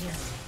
Legendary.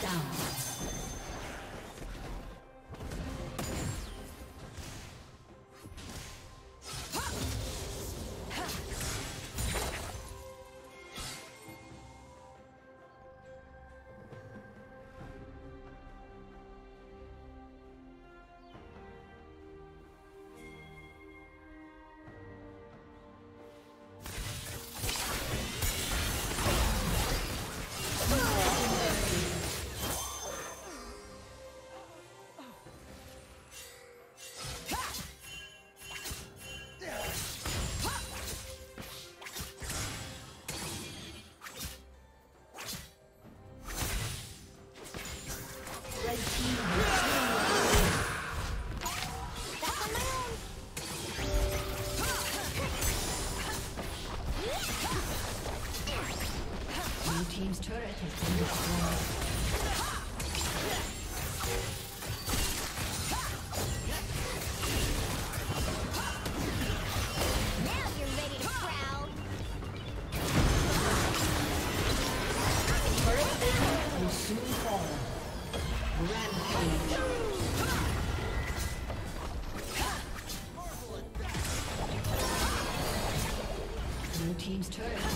Down. Destroyed.